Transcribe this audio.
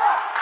Yeah.